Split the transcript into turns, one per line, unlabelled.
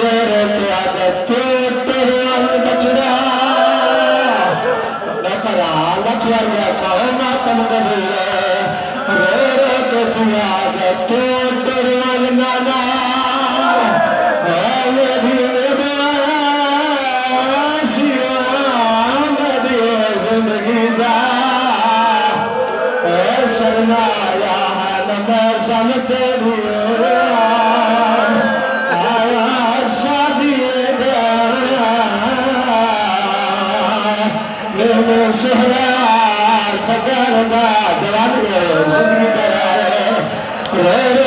रुआ नचा लकड़ा नखारिया कम बे रेर नाहे नया न ज़िंदगीदा नया नंबर सिंधी सभ जवानी